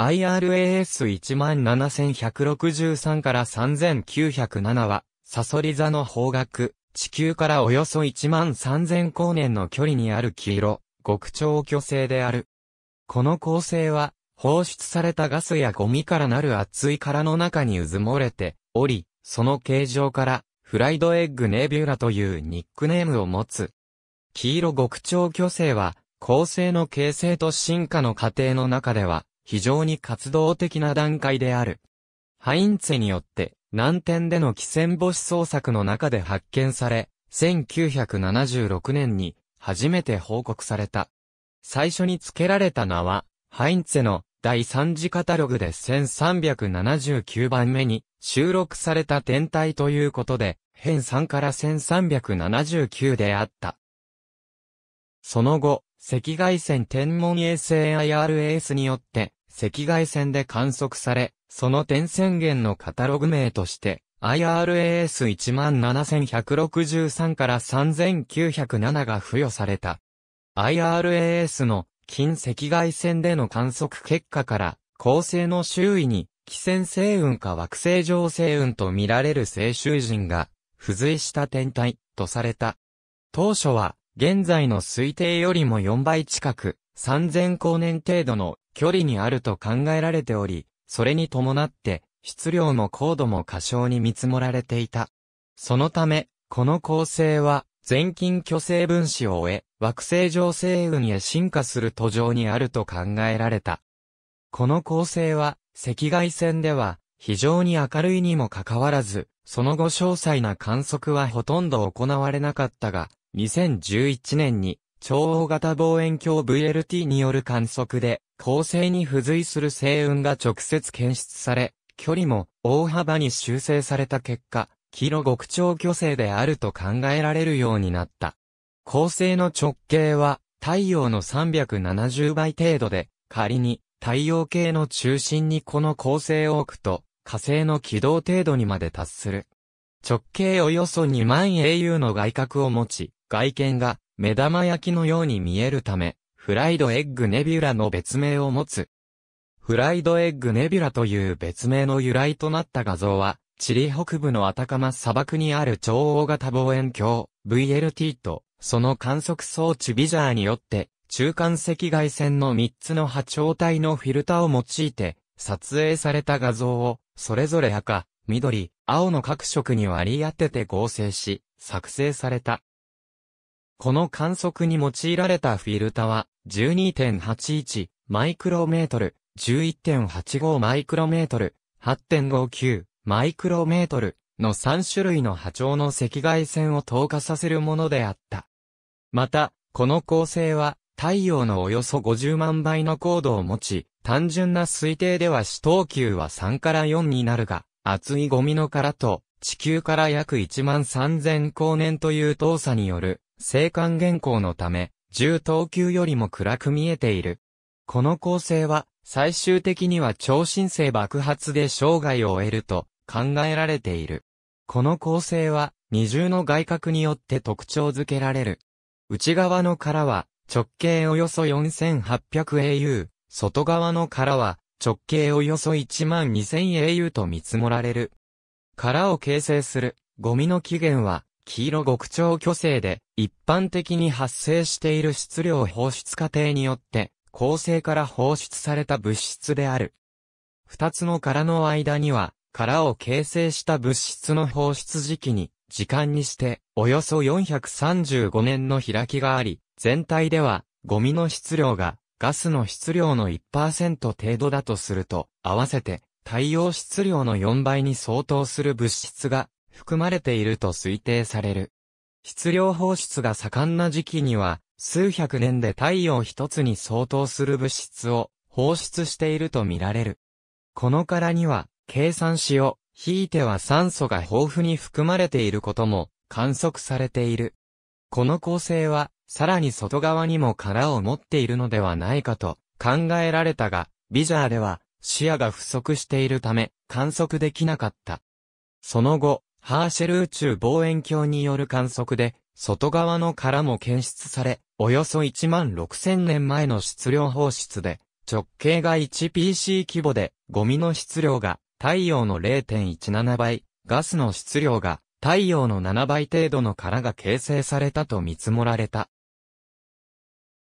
IRAS17163 から3907は、サソリ座の方角、地球からおよそ13000光年の距離にある黄色、極超巨星である。この恒星は、放出されたガスやゴミからなる熱い殻の中に渦漏れており、その形状から、フライドエッグネビュラというニックネームを持つ。黄色極超巨星は、恒星の形成と進化の過程の中では、非常に活動的な段階である。ハインツェによって、南天での汽船星捜索の中で発見され、1976年に初めて報告された。最初に付けられた名は、ハインツェの第3次カタログで1379番目に収録された天体ということで、変3から1379であった。その後、赤外線天文衛星 IRAS によって、赤外線で観測され、その点宣言のカタログ名として、IRAS17163 から3907が付与された。IRAS の近赤外線での観測結果から、恒星の周囲に、気線星雲か惑星上星雲と見られる星周人が、付随した天体、とされた。当初は、現在の推定よりも4倍近く、3000光年程度の距離にあると考えられており、それに伴って、質量も高度も過小に見積もられていた。そのため、この構成は、全近巨星分子を終え、惑星上星雲へ進化する途上にあると考えられた。この構成は、赤外線では、非常に明るいにもかかわらず、その後詳細な観測はほとんど行われなかったが、2011年に、超大型望遠鏡 VLT による観測で、恒星に付随する星雲が直接検出され、距離も大幅に修正された結果、キロ極超巨星であると考えられるようになった。恒星の直径は太陽の370倍程度で、仮に太陽系の中心にこの恒星を置くと、火星の軌道程度にまで達する。直径およそ2万 AU の外角を持ち、外見が目玉焼きのように見えるため、フライドエッグネビュラの別名を持つ。フライドエッグネビュラという別名の由来となった画像は、チリ北部のアタカマ砂漠にある超大型望遠鏡、VLT と、その観測装置ビジャーによって、中間赤外線の3つの波長帯のフィルターを用いて、撮影された画像を、それぞれ赤、緑、青の各色に割り当てて合成し、作成された。この観測に用いられたフィルタは、12.81マイクロメートル、11.85マイクロメートル、8.59マイクロメートルの3種類の波長の赤外線を透過させるものであった。また、この構成は太陽のおよそ50万倍の高度を持ち、単純な推定では死等級は3から4になるが、厚いゴミの殻と地球から約1万3000光年という遠さによる星間原光のため、重等級よりも暗く見えている。この構成は、最終的には超新星爆発で生涯を終えると考えられている。この構成は、二重の外角によって特徴づけられる。内側の殻は、直径およそ 4800au、外側の殻は、直径およそ 12000au と見積もられる。殻を形成する、ゴミの起源は、黄色極超巨星で、一般的に発生している質量放出過程によって、構成から放出された物質である。二つの殻の間には、殻を形成した物質の放出時期に、時間にして、およそ435年の開きがあり、全体では、ゴミの質量が、ガスの質量の1%程度だとすると、合わせて、太陽質量の4倍に相当する物質が、含まれていると推定される。質量放出が盛んな時期には、数百年で太陽一つに相当する物質を放出していると見られる。この殻には、計算しを、ひいては酸素が豊富に含まれていることも観測されている。この構成は、さらに外側にも殻を持っているのではないかと考えられたが、ビジャーでは視野が不足しているため観測できなかった。その後、ハーシェル宇宙望遠鏡による観測で、外側の殻も検出され、およそ1万6000年前の質量放出で、直径が 1pc 規模で、ゴミの質量が太陽の0.17倍、ガスの質量が太陽の7倍程度の殻が形成されたと見積もられた。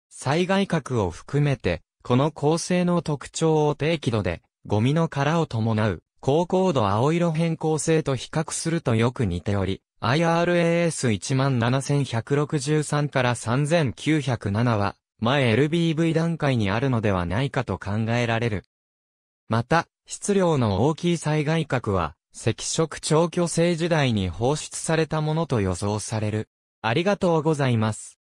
災害核を含めて、この構成の特徴を低輝度で、ゴミの殻を伴う、高高度青色変更性と比較するとよく似ており、IRAS17163 から3907は、前 LBV 段階にあるのではないかと考えられる。また、質量の大きい災害核は、赤色超巨星時代に放出されたものと予想される。ありがとうございます。